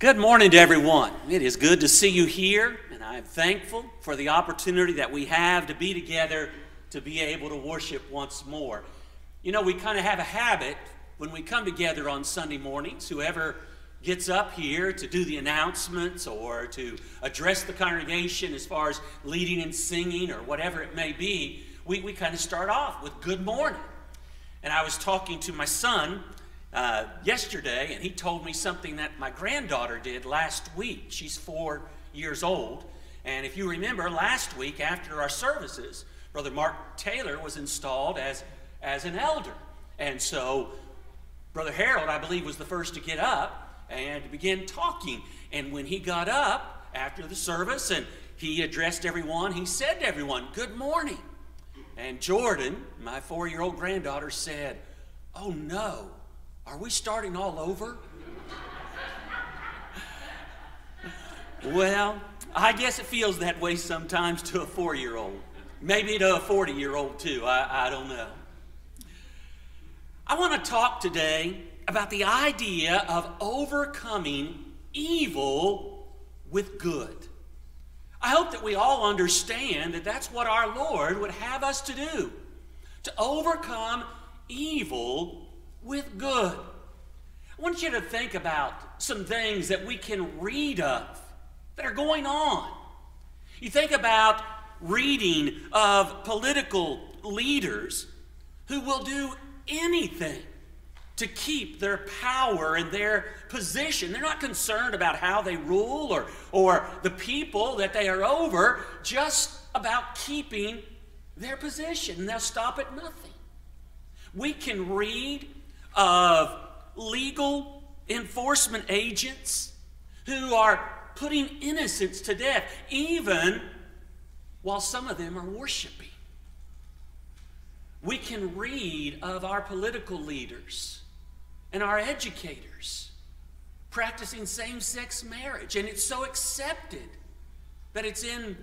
Good morning to everyone. It is good to see you here, and I'm thankful for the opportunity that we have to be together to be able to worship once more. You know, we kind of have a habit when we come together on Sunday mornings, whoever gets up here to do the announcements or to address the congregation as far as leading and singing or whatever it may be, we, we kind of start off with good morning. And I was talking to my son uh, yesterday, and he told me something that my granddaughter did last week. She's four years old. And if you remember, last week after our services, Brother Mark Taylor was installed as, as an elder. And so Brother Harold, I believe, was the first to get up and begin talking. And when he got up after the service and he addressed everyone, he said to everyone, Good morning. And Jordan, my four year old granddaughter, said, Oh no, are we starting all over? well, I guess it feels that way sometimes to a four year old. Maybe to a 40 year old too. I, I don't know. I want to talk today about the idea of overcoming evil with good. I hope that we all understand that that's what our Lord would have us to do to overcome evil with good. I want you to think about some things that we can read of that are going on. You think about reading of political leaders who will do anything to keep their power and their position. They're not concerned about how they rule or, or the people that they are over, just about keeping their position. And they'll stop at nothing. We can read of legal enforcement agents who are putting innocents to death, even while some of them are worshiping. We can read of our political leaders and our educators practicing same sex marriage. And it's so accepted that it's in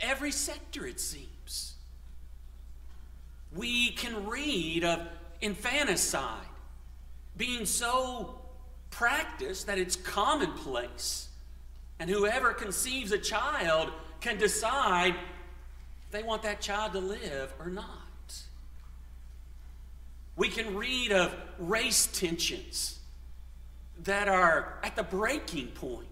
every sector, it seems. We can read of infanticide being so practiced that it's commonplace. And whoever conceives a child can decide if they want that child to live or not. We can read of race tensions that are at the breaking point,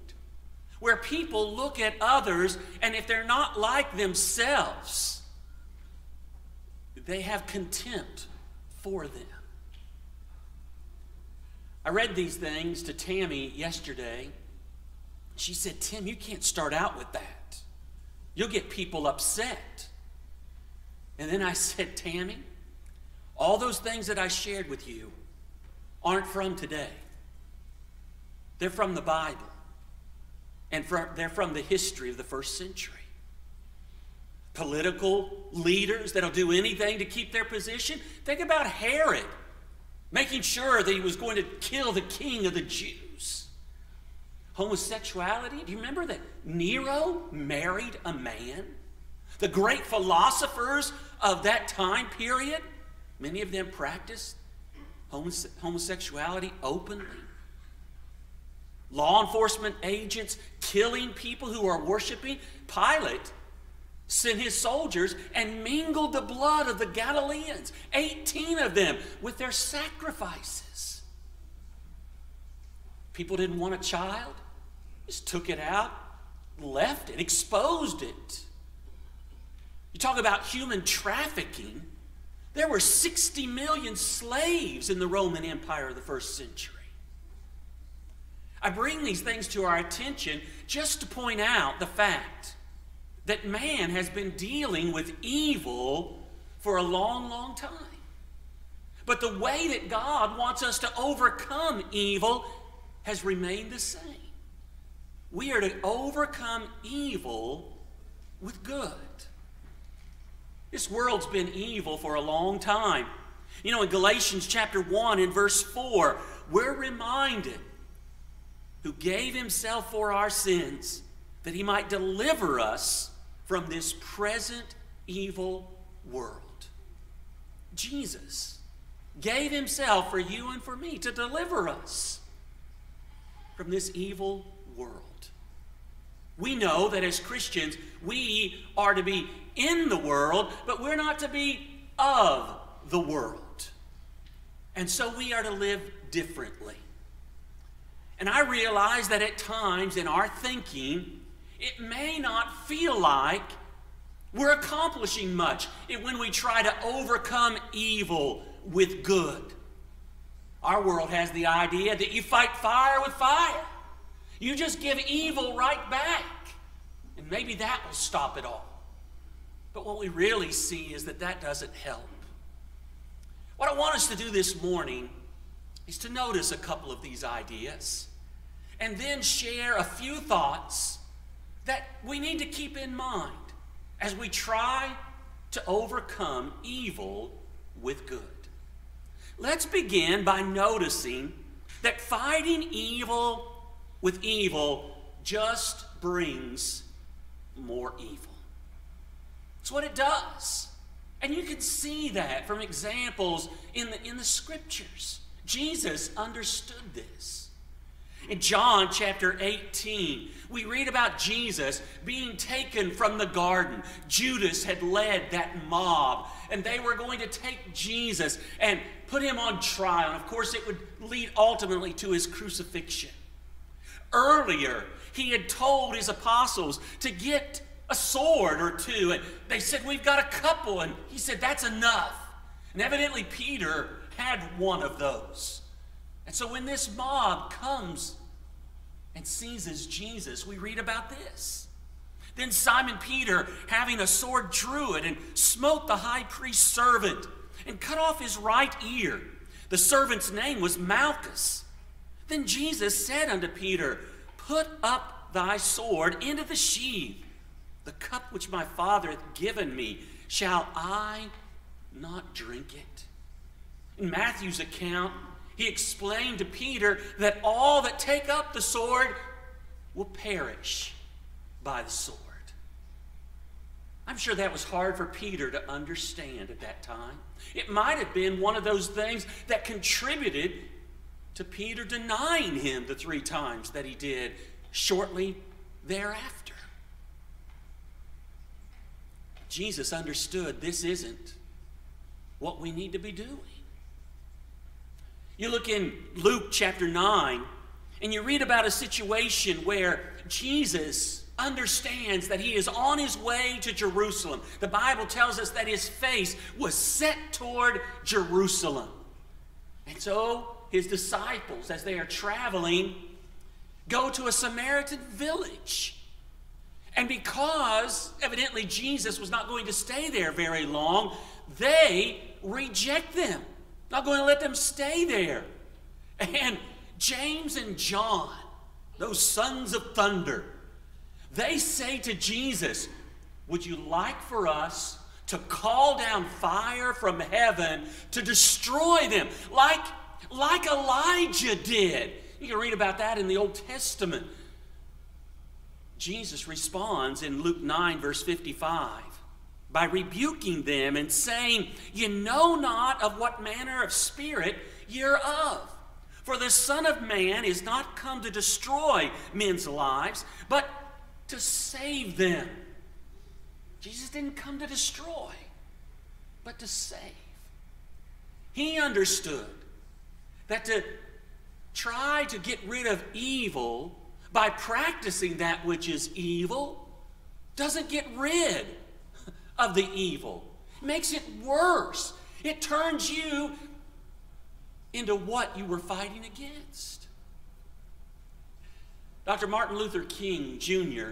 where people look at others, and if they're not like themselves, they have contempt for them. I read these things to Tammy yesterday. She said, Tim, you can't start out with that. You'll get people upset. And then I said, Tammy, all those things that I shared with you aren't from today. They're from the Bible. And from, they're from the history of the first century. Political leaders that'll do anything to keep their position. Think about Herod making sure that he was going to kill the king of the Jews. Homosexuality. Do you remember that Nero married a man? The great philosophers of that time period Many of them practiced homosexuality openly. Law enforcement agents killing people who are worshiping. Pilate sent his soldiers and mingled the blood of the Galileans, 18 of them, with their sacrifices. People didn't want a child, just took it out, left it, exposed it. You talk about human trafficking. There were 60 million slaves in the Roman Empire of the first century. I bring these things to our attention just to point out the fact that man has been dealing with evil for a long, long time. But the way that God wants us to overcome evil has remained the same. We are to overcome evil with good. This world's been evil for a long time. You know, in Galatians chapter 1 and verse 4, we're reminded who gave himself for our sins that he might deliver us from this present evil world. Jesus gave himself for you and for me to deliver us. from this evil world. We know that as Christians, we are to be in the world, but we're not to be of the world. And so we are to live differently. And I realize that at times in our thinking, it may not feel like we're accomplishing much when we try to overcome evil with good. Our world has the idea that you fight fire with fire. You just give evil right back. And maybe that will stop it all. But what we really see is that that doesn't help. What I want us to do this morning is to notice a couple of these ideas and then share a few thoughts that we need to keep in mind as we try to overcome evil with good. Let's begin by noticing that fighting evil with evil just brings more evil. It's what it does. And you can see that from examples in the, in the scriptures. Jesus understood this. In John chapter 18, we read about Jesus being taken from the garden. Judas had led that mob, and they were going to take Jesus and put him on trial. And of course, it would lead ultimately to his crucifixion. Earlier, he had told his apostles to get a sword or two, and they said, We've got a couple. And he said, That's enough. And evidently, Peter had one of those. And so when this mob comes and seizes Jesus, we read about this. Then Simon Peter, having a sword, drew it and smote the high priest's servant and cut off his right ear. The servant's name was Malchus. Then Jesus said unto Peter, Put up thy sword into the sheath. The cup which my Father hath given me, shall I not drink it? In Matthew's account, he explained to Peter that all that take up the sword will perish by the sword. I'm sure that was hard for Peter to understand at that time. It might have been one of those things that contributed to Peter denying him the three times that he did shortly thereafter. Jesus understood this isn't what we need to be doing. You look in Luke chapter 9, and you read about a situation where Jesus understands that he is on his way to Jerusalem. The Bible tells us that his face was set toward Jerusalem. And so his disciples, as they are traveling, go to a Samaritan village. And because evidently Jesus was not going to stay there very long, they reject them. Not going to let them stay there. And James and John, those sons of thunder, they say to Jesus, Would you like for us to call down fire from heaven to destroy them, like, like Elijah did? You can read about that in the Old Testament. Jesus responds in Luke 9, verse 55 by rebuking them and saying, You know not of what manner of spirit you're of. For the Son of Man is not come to destroy men's lives, but to save them. Jesus didn't come to destroy, but to save. He understood that to try to get rid of evil by practicing that which is evil doesn't get rid of the evil. It makes it worse. It turns you into what you were fighting against. Dr. Martin Luther King Jr.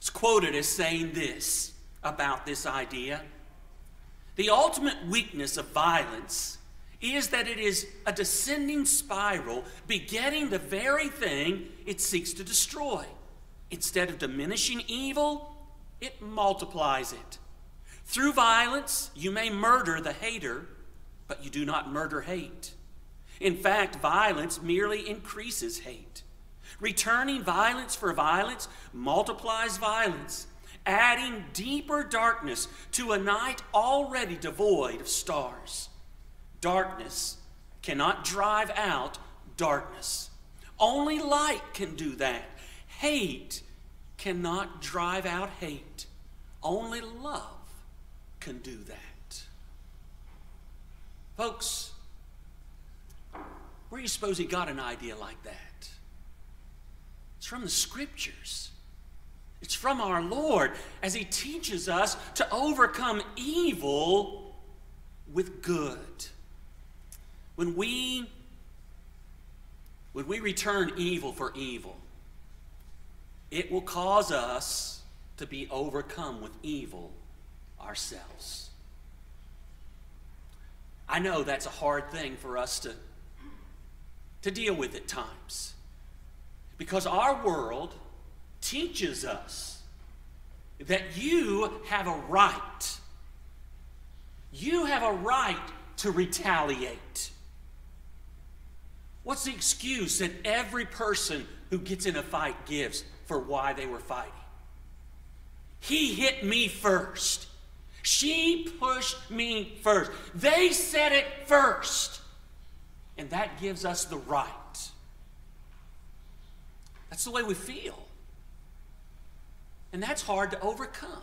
is quoted as saying this about this idea The ultimate weakness of violence is that it is a descending spiral begetting the very thing it seeks to destroy. Instead of diminishing evil, it multiplies it. Through violence, you may murder the hater, but you do not murder hate. In fact, violence merely increases hate. Returning violence for violence multiplies violence, adding deeper darkness to a night already devoid of stars. Darkness cannot drive out darkness. Only light can do that. Hate cannot drive out hate. Only love can do that. Folks, where do you suppose he got an idea like that? It's from the scriptures. It's from our Lord as he teaches us to overcome evil with good. When we when we return evil for evil, it will cause us to be overcome with evil ourselves. I know that's a hard thing for us to, to deal with at times. Because our world teaches us that you have a right. You have a right to retaliate. What's the excuse that every person who gets in a fight gives for why they were fighting? He hit me first. She pushed me first. They said it first. And that gives us the right. That's the way we feel. And that's hard to overcome.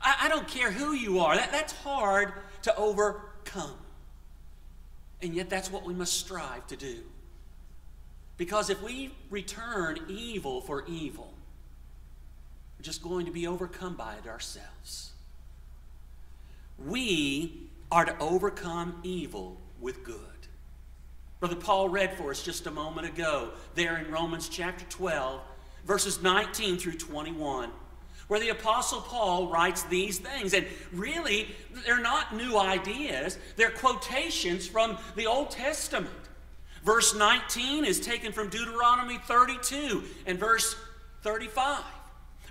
I, I don't care who you are, that, that's hard to overcome. And yet, that's what we must strive to do. Because if we return evil for evil, we're just going to be overcome by it ourselves. We are to overcome evil with good. Brother Paul read for us just a moment ago, there in Romans chapter 12, verses 19 through 21 where the Apostle Paul writes these things. And really, they're not new ideas, they're quotations from the Old Testament. Verse 19 is taken from Deuteronomy 32 and verse 35.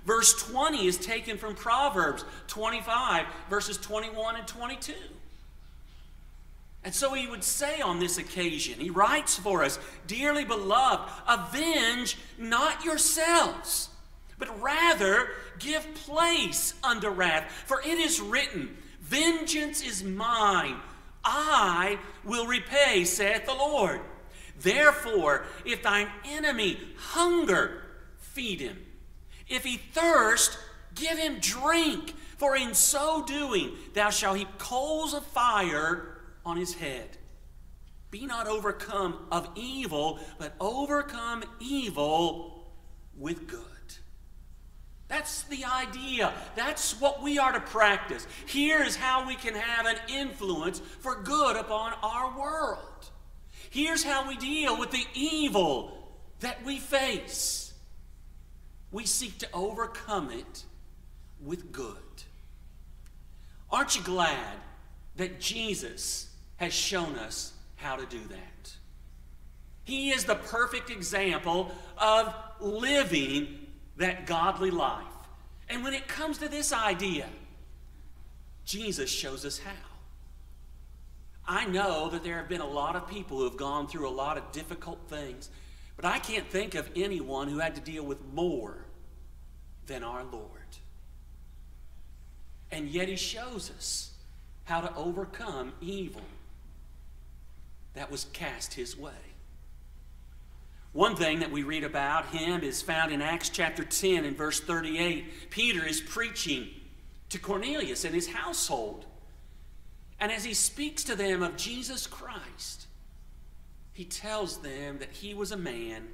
Verse 20 is taken from Proverbs 25, verses 21 and 22. And so he would say on this occasion, he writes for us, Dearly beloved, avenge not yourselves but rather give place unto wrath. For it is written, Vengeance is mine, I will repay, saith the Lord. Therefore, if thine enemy hunger, feed him. If he thirst, give him drink. For in so doing, thou shalt heap coals of fire on his head. Be not overcome of evil, but overcome evil with good. That's the idea. That's what we are to practice. Here is how we can have an influence for good upon our world. Here's how we deal with the evil that we face. We seek to overcome it with good. Aren't you glad that Jesus has shown us how to do that? He is the perfect example of living that godly life. And when it comes to this idea, Jesus shows us how. I know that there have been a lot of people who have gone through a lot of difficult things, but I can't think of anyone who had to deal with more than our Lord. And yet he shows us how to overcome evil that was cast his way. One thing that we read about him is found in Acts chapter 10 and verse 38. Peter is preaching to Cornelius and his household. And as he speaks to them of Jesus Christ, he tells them that he was a man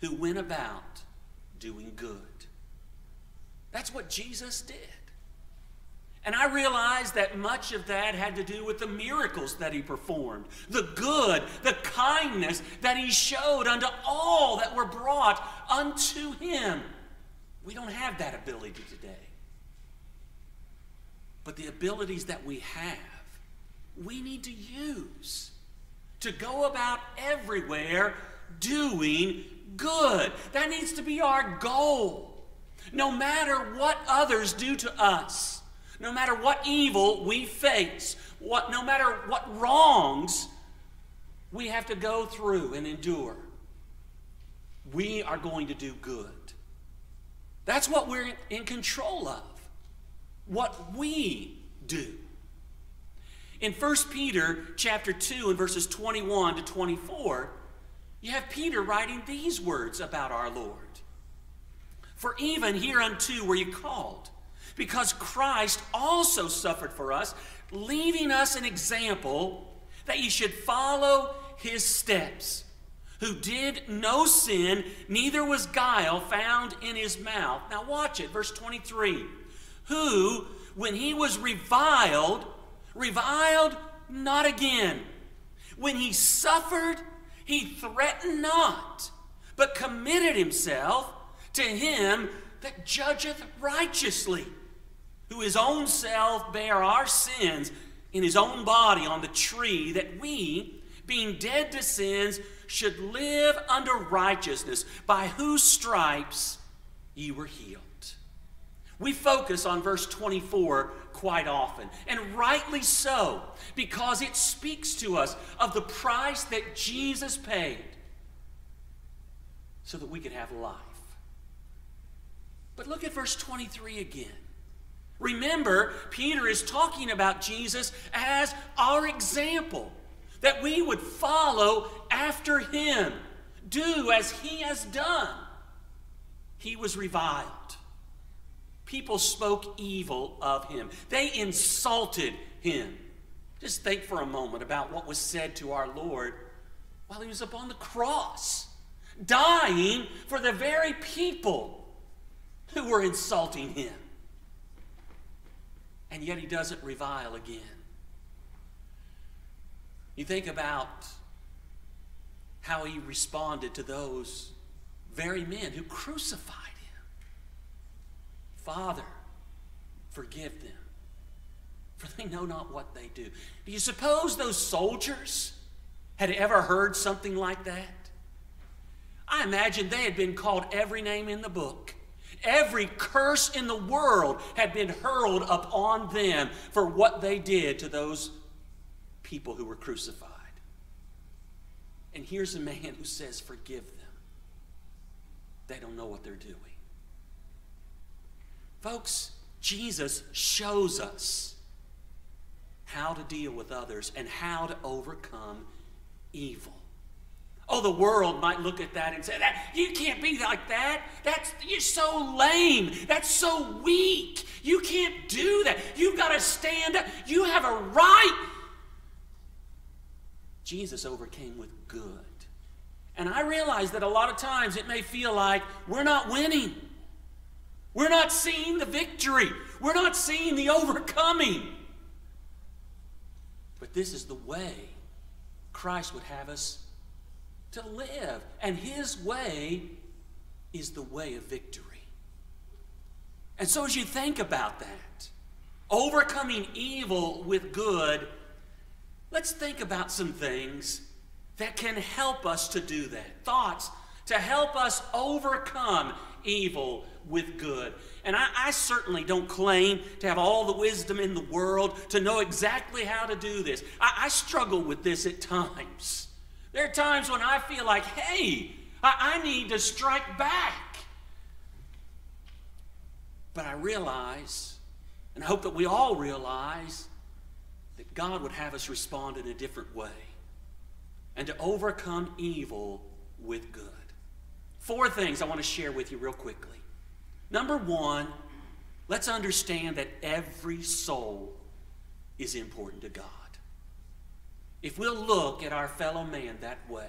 who went about doing good. That's what Jesus did. And I realized that much of that had to do with the miracles that he performed, the good, the kindness that he showed unto all that were brought unto him. We don't have that ability today. But the abilities that we have, we need to use to go about everywhere doing good. That needs to be our goal. No matter what others do to us. No matter what evil we face, what, no matter what wrongs we have to go through and endure, we are going to do good. That's what we're in control of, what we do. In 1 Peter chapter 2 and verses 21 to 24, you have Peter writing these words about our Lord. For even hereunto were you called, because Christ also suffered for us, leaving us an example that you should follow his steps, who did no sin, neither was guile found in his mouth. Now, watch it, verse 23. Who, when he was reviled, reviled not again. When he suffered, he threatened not, but committed himself to him that judgeth righteously, who his own self bare our sins in his own body on the tree, that we, being dead to sins, should live under righteousness, by whose stripes ye were healed. We focus on verse 24 quite often, and rightly so, because it speaks to us of the price that Jesus paid so that we could have life. But look at verse 23 again. Remember, Peter is talking about Jesus as our example, that we would follow after him, do as he has done. He was reviled. People spoke evil of him, they insulted him. Just think for a moment about what was said to our Lord while he was upon the cross, dying for the very people who were insulting him. And yet he doesn't revile again. You think about how he responded to those very men who crucified. Father, forgive them, for they know not what they do. Do you suppose those soldiers had ever heard something like that? I imagine they had been called every name in the book. Every curse in the world had been hurled upon them for what they did to those people who were crucified. And here's a man who says, Forgive them. They don't know what they're doing. Folks, Jesus shows us how to deal with others and how to overcome evil. Oh, the world might look at that and say, that, You can't be like that. That's, you're so lame. That's so weak. You can't do that. You've got to stand up. You have a right. Jesus overcame with good. And I realize that a lot of times it may feel like we're not winning. We're not seeing the victory. We're not seeing the overcoming. But this is the way Christ would have us to live. And his way is the way of victory. And so, as you think about that, overcoming evil with good, let's think about some things that can help us to do that. Thoughts to help us overcome evil with good. And I, I, certainly don't claim to have all the wisdom in the world to know exactly how to do this. I, I struggle with this at times. There are times when I feel like, hey, I, I need to strike back. But I realize, and I hope that we all realize, that God would have us respond in a different way and to overcome evil with good. Four things I want to share with you real quickly. Number one, let's understand that every soul is important to God. If we'll look at our fellow man that way,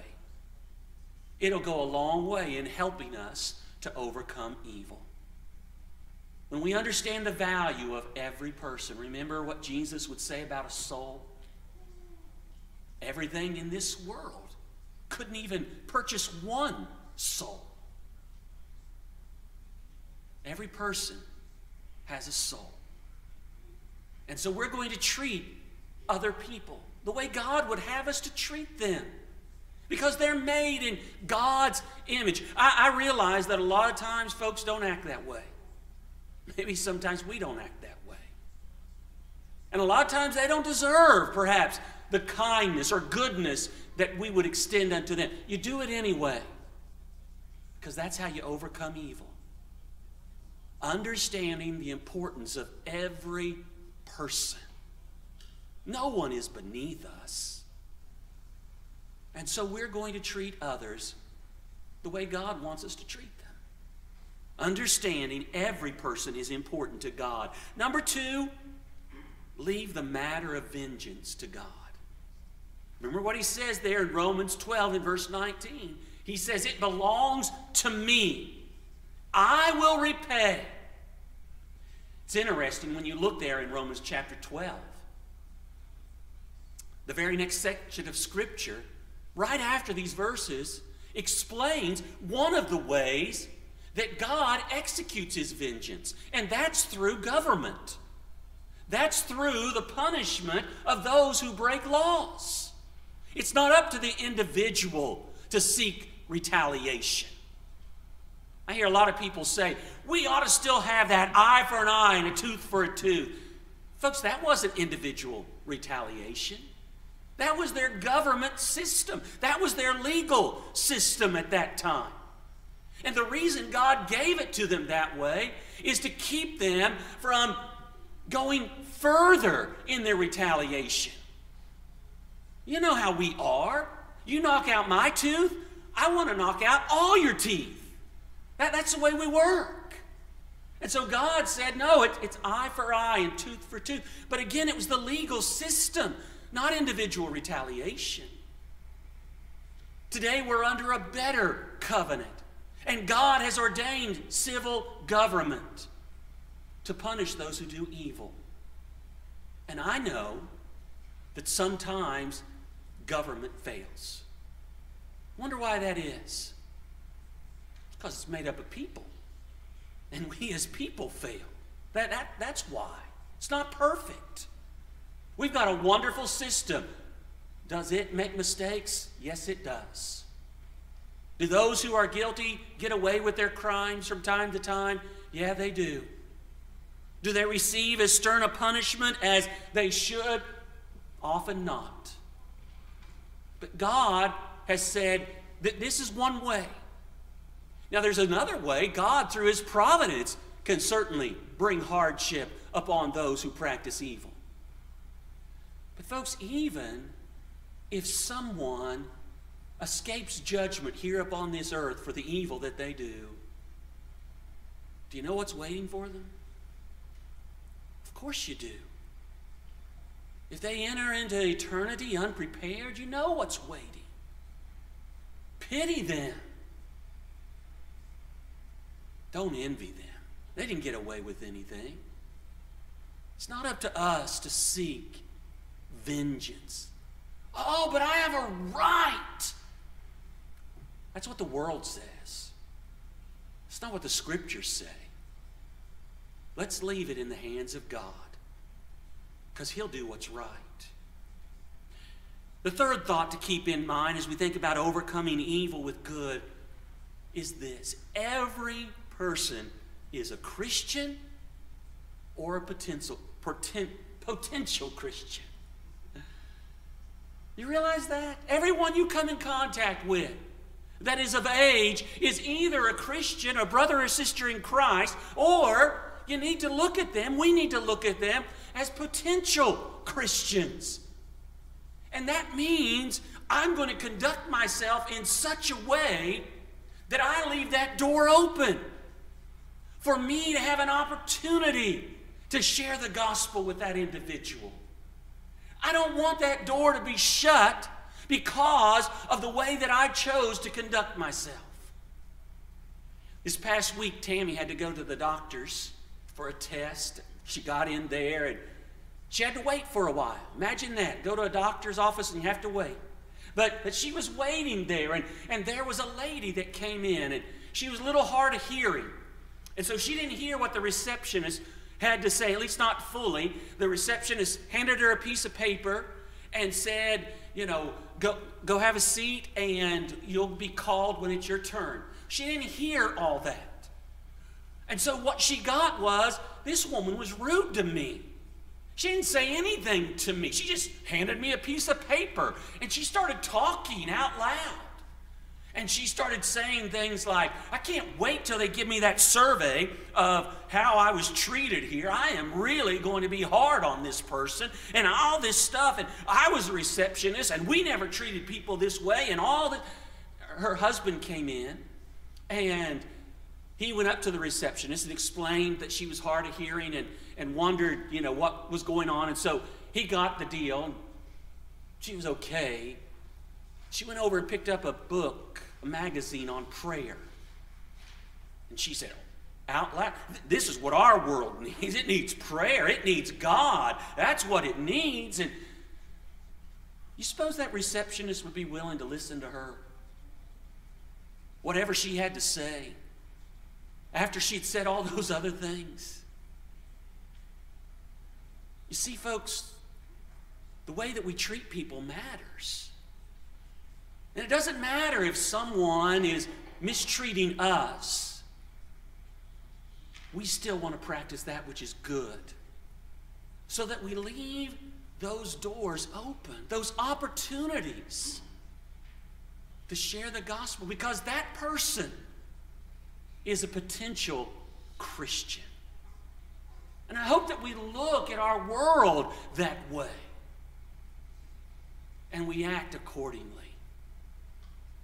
it'll go a long way in helping us to overcome evil. When we understand the value of every person, remember what Jesus would say about a soul? Everything in this world couldn't even purchase one soul. Every person has a soul. And so we're going to treat other people the way God would have us to treat them. Because they're made in God's image. I, I, realize that a lot of times folks don't act that way. Maybe sometimes we don't act that way. And a lot of times they don't deserve, perhaps, the kindness or goodness that we would extend unto them. You do it anyway. Because that's how you overcome evil. Understanding the importance of every person. No one is beneath us. And so we're going to treat others the way God wants us to treat them. Understanding every person is important to God. Number two, leave the matter of vengeance to God. Remember what he says there in Romans 12 in verse 19. He says, It belongs to me. I will repay. It's interesting when you look there in Romans chapter 12. The very next section of Scripture, right after these verses, explains one of the ways that God executes his vengeance, and that's through government. That's through the punishment of those who break laws. It's not up to the individual to seek retaliation. I hear a lot of people say, we ought to still have that eye for an eye and a tooth for a tooth. Folks, that wasn't individual retaliation. That was their government system. That was their legal system at that time. And the reason God gave it to them that way is to keep them from going further in their retaliation. You know how we are. You knock out my tooth, I want to knock out all your teeth. That, that's the way we work. And so God said, no, it, it's eye for eye and tooth for tooth. But again, it was the legal system, not individual retaliation. Today we're under a better covenant. And God has ordained civil government to punish those who do evil. And I know that sometimes government fails. Wonder why that is. Because it's made up of people. And we as people fail. That, that, that's why. It's not perfect. We've got a wonderful system. Does it make mistakes? Yes, it does. Do those who are guilty get away with their crimes from time to time? Yeah, they do. Do they receive as stern a punishment as they should? Often not. But God has said that this is one way. Now, there's another way. God, through His providence, can certainly bring hardship upon those who practice evil. But, folks, even if someone escapes judgment here upon this earth for the evil that they do, do you know what's waiting for them? Of course you do. If they enter into eternity unprepared, you know what's waiting. Pity them. Don't envy them. They didn't get away with anything. It's not up to us to seek vengeance. Oh, but I have a right. That's what the world says. It's not what the scriptures say. Let's leave it in the hands of God because He'll do what's right. The third thought to keep in mind as we think about overcoming evil with good is this every person is a Christian or a potential, potential Christian. You realize that? Everyone you come in contact with that is of age is either a Christian, a brother or sister in Christ, or you need to look at them, we need to look at them as potential Christians. And that means I'm going to conduct myself in such a way that I leave that door open for me to have an opportunity to share the gospel with that individual. I don't want that door to be shut because of the way that I chose to conduct myself. This past week, Tammy had to go to the doctor's for a test. She got in there and she had to wait for a while. Imagine that. Go to a doctor's office and you have to wait. But, but she was waiting there, and, and there was a lady that came in, and she was a little hard of hearing. And so she didn't hear what the receptionist had to say, at least not fully. The receptionist handed her a piece of paper and said, you know, go, go have a seat and you'll be called when it's your turn. She didn't hear all that. And so what she got was, this woman was rude to me. She didn't say anything to me. She just handed me a piece of paper and she started talking out loud. And she started saying things like, I can't wait till they give me that survey of how I was treated here. I am really going to be hard on this person and all this stuff. And I was a receptionist and we never treated people this way. And all that. Her husband came in and he went up to the receptionist and explained that she was hard of hearing and, and wondered, you know, what was going on. And so he got the deal. She was okay. She went over and picked up a book a magazine on prayer. And she said, out loud, this is what our world needs. It needs prayer, it needs God. That's what it needs. And you suppose that receptionist would be willing to listen to her? Whatever she had to say, after she'd said all those other things. You see, folks, the way that we treat people matters. And it doesn't matter if someone is mistreating us, we still want to practice that which is good so that we leave those doors open, those opportunities to share the gospel because that person is a potential Christian. And I hope that we look at our world that way. And we act accordingly.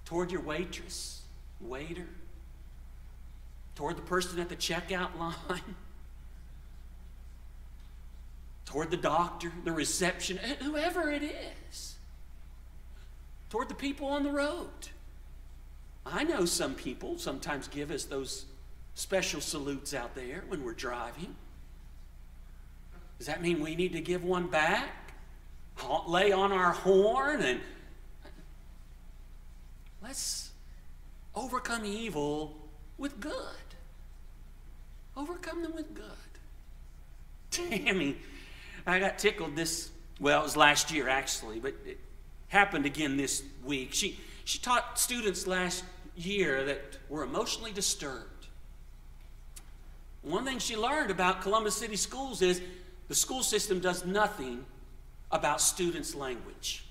Toward your waitress, waiter, toward the person at the checkout line, toward the doctor, the reception, whoever it is, toward the people on the road. I know some people sometimes give us those special salutes out there when we're driving. Does that mean we need to give one back? Lay on our horn and Let's overcome evil with good. Overcome them with good. Tammy, I got tickled this, well, it was last year actually, but it happened again this week. She, she taught students last year that were emotionally disturbed. One thing she learned about Columbus City Schools is the school system does nothing about students' language.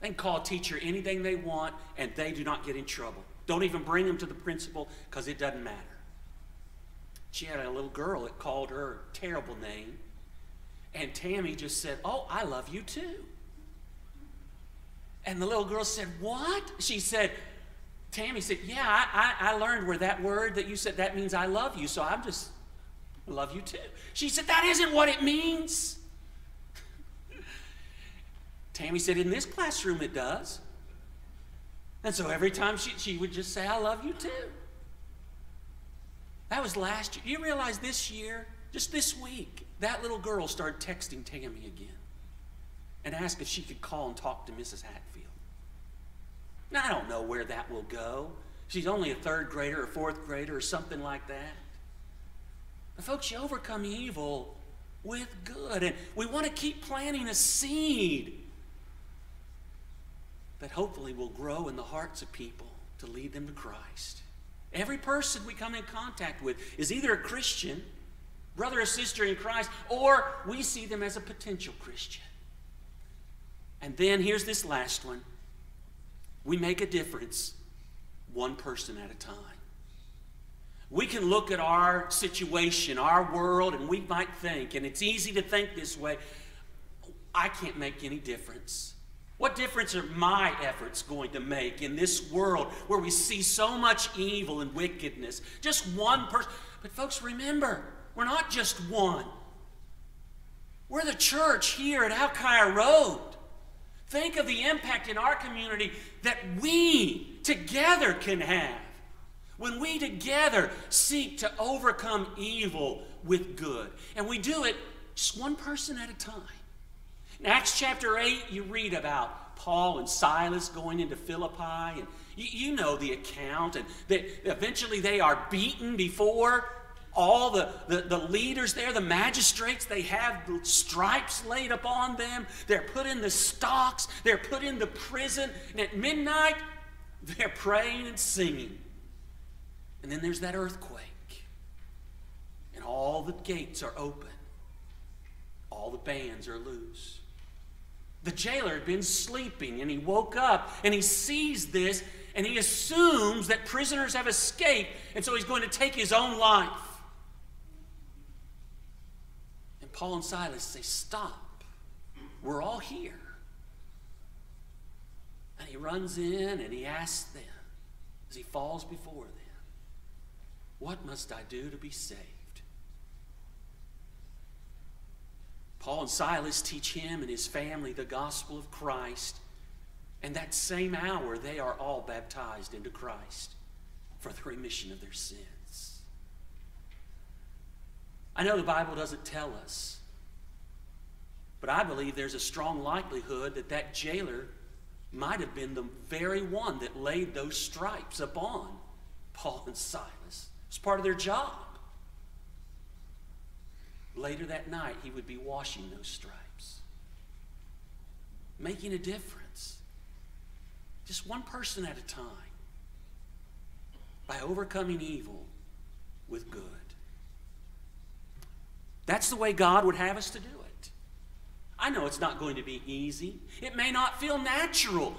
They can call a teacher anything they want, and they do not get in trouble. Don't even bring them to the principal because it doesn't matter. She had a little girl that called her a terrible name, and Tammy just said, Oh, I love you too. And the little girl said, What? She said, Tammy said, Yeah, I, I, learned where that word that you said, that means I love you, so I'm just, I love you too. She said, That isn't what it means. Tammy said, In this classroom it does. And so every time she, she would just say, I love you too. That was last year. You realize this year, just this week, that little girl started texting Tammy again and asked if she could call and talk to Mrs. Hatfield. Now, I don't know where that will go. She's only a third grader or fourth grader or something like that. But, folks, you overcome evil with good. And we want to keep planting a seed that hopefully will grow in the hearts of people to lead them to Christ. Every person we come in contact with is either a Christian, brother or sister in Christ, or we see them as a potential Christian. And then here's this last one we make a difference one person at a time. We can look at our situation, our world, and we might think, and it's easy to think this way I can't make any difference. What difference are my efforts going to make in this world where we see so much evil and wickedness? Just one person. But, folks, remember, we're not just one. We're the church here at Alkire Road. Think of the impact in our community that we together can have when we together seek to overcome evil with good. And we do it just one person at a time. In Acts chapter 8, you read about Paul and Silas going into Philippi, and you, you know the account, and that eventually they are beaten before all the, the, the, leaders there, the magistrates, they have stripes laid upon them. They're put in the stocks. They're put in the prison. And at midnight, they're praying and singing. And then there's that earthquake. And all the gates are open. All the bands are loose. The jailer had been sleeping and he woke up and he sees this and he assumes that prisoners have escaped, and so he's going to take his own life. And Paul and Silas say, Stop. We're all here. And he runs in and he asks them, as he falls before them, What must I do to be saved? Paul and Silas teach him and his family the gospel of Christ. And that same hour, they are all baptized into Christ for the remission of their sins. I know the Bible doesn't tell us, but I believe there's a strong likelihood that that jailer might have been the very one that laid those stripes upon Paul and Silas. It's part of their job. Later that night, he would be washing those stripes, making a difference. Just one person at a time by overcoming evil with good. That's the way God would have us to do it. I know it's not going to be easy, it may not feel natural.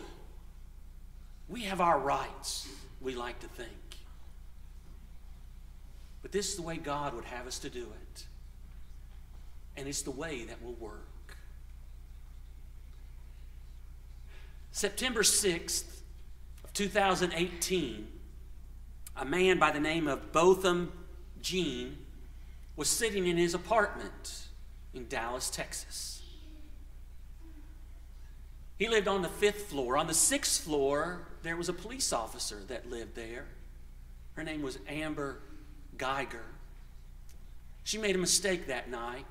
We have our rights, we like to think. But this is the way God would have us to do it and it's the way that will work. September 6th of 2018, a man by the name of Botham Jean was sitting in his apartment in Dallas, Texas. He lived on the fifth floor. On the sixth floor, there was a police officer that lived there. Her name was Amber Guyger. She made a mistake that night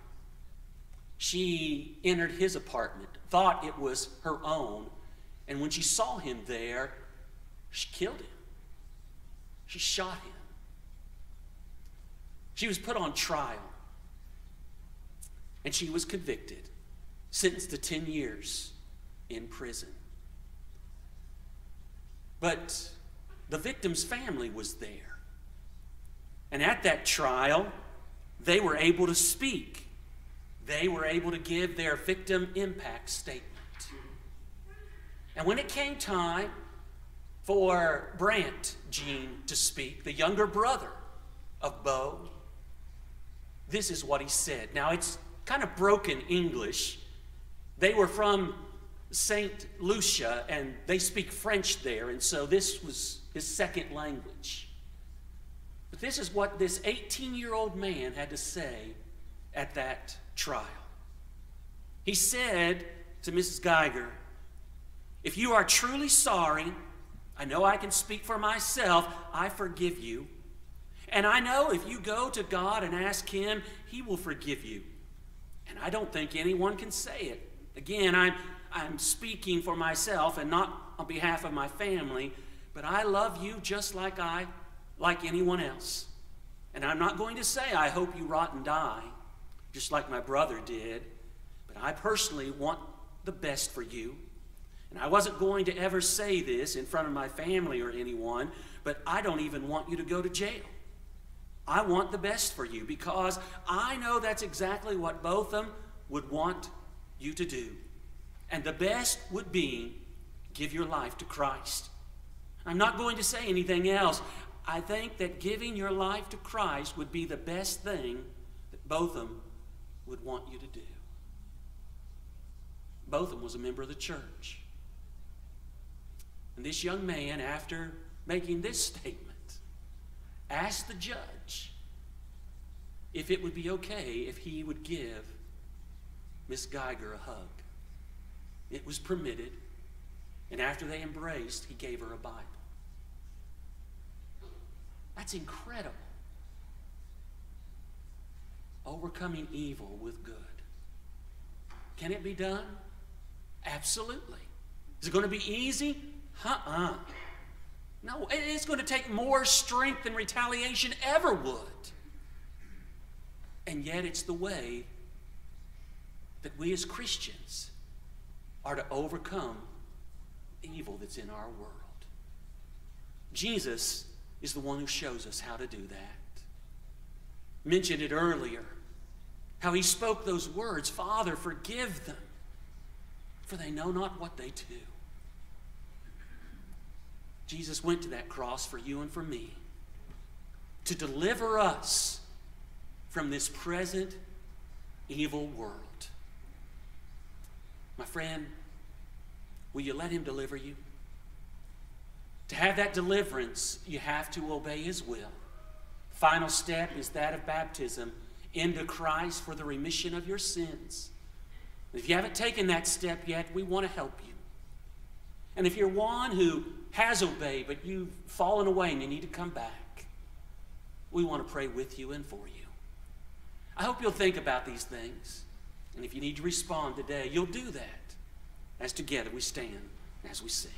she entered his apartment, thought it was her own, and when she saw him there, she killed him. She shot him. She was put on trial, and she was convicted, sentenced to 10 years in prison. But the victim's family was there. And at that trial, they were able to speak they were able to give their victim impact statement. And when it came time for Brandt Jean to speak, the younger brother of Bo, this is what he said. Now, it's kind of broken English. They were from St. Lucia and they speak French there, and so this was his second language. But this is what this 18 year old man had to say at that trial. He said to Mrs. Guyger, If you are truly sorry, I know I can speak for myself, I forgive you. And I know if you go to God and ask Him, He will forgive you. And I don't think anyone can say it. Again, I'm, I'm speaking for myself and not on behalf of my family, but I love you just like I, like anyone else. And I'm not going to say, I hope you rot and die just like my brother did. But I personally want the best for you. And I wasn't going to ever say this in front of my family or anyone, but I don't even want you to go to jail. I want the best for you because I know that's exactly what Botham would want you to do. And the best would be give your life to Christ. I'm not going to say anything else. I think that giving your life to Christ would be the best thing that Botham would want you to do. Botham was a member of the church. And this young man, after making this statement, asked the judge if it would be okay if he would give Miss Guyger a hug. It was permitted, and after they embraced, he gave her a Bible. That's incredible overcoming evil with good. Can it be done? Absolutely. Is it going to be easy? Uh uh No, it's going to take more strength than retaliation ever would. And yet, it's the way that we as Christians are to overcome evil that's in our world. Jesus is the one who shows us how to do that mentioned it earlier. How he spoke those words Father, forgive them, for they know not what they do. Jesus went to that cross for you and for me to deliver us from this present evil world. My friend, will you let him deliver you? To have that deliverance, you have to obey his will. Final step is that of baptism into Christ for the remission of your sins. If you haven't taken that step yet, we want to help you. And if you're one who has obeyed, but you've fallen away and you need to come back, we want to pray with you and for you. I hope you'll think about these things. And if you need to respond today, you'll do that as together we stand as we sing.